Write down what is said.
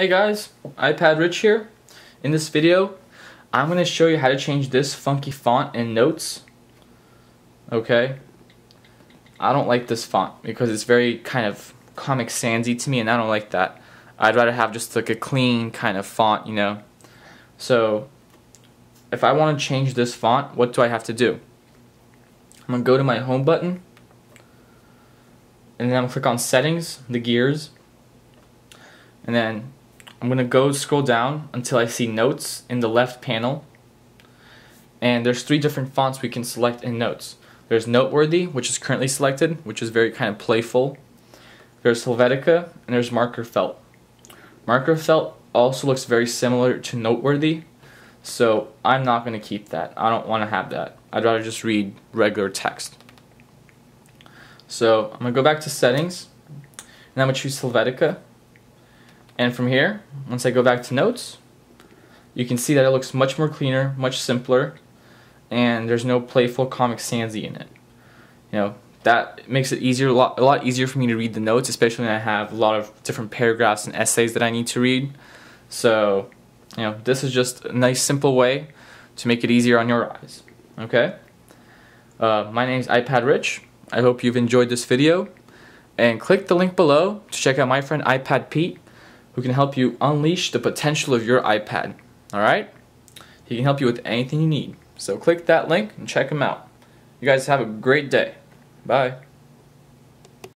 Hey guys, iPad Rich here. In this video, I'm going to show you how to change this funky font in Notes. Okay? I don't like this font because it's very kind of Comic Sansy to me and I don't like that. I'd rather have just like a clean kind of font, you know. So, if I want to change this font, what do I have to do? I'm going to go to my home button and then I'm going to click on settings, the gears, and then I'm going to go scroll down until I see notes in the left panel. And there's three different fonts we can select in notes. There's Noteworthy, which is currently selected, which is very kind of playful. There's Helvetica, and there's Marker Felt. Marker Felt also looks very similar to Noteworthy, so I'm not going to keep that. I don't want to have that. I'd rather just read regular text. So I'm going to go back to settings, and I'm going to choose Helvetica. And from here, once I go back to notes, you can see that it looks much more cleaner, much simpler, and there's no playful Comic Sansy in it. You know, that makes it easier, a lot, a lot easier for me to read the notes, especially when I have a lot of different paragraphs and essays that I need to read. So, you know, this is just a nice, simple way to make it easier on your eyes. Okay? Uh, my name is iPad Rich. I hope you've enjoyed this video. And click the link below to check out my friend iPad Pete who can help you unleash the potential of your iPad. Alright? He can help you with anything you need. So click that link and check him out. You guys have a great day. Bye.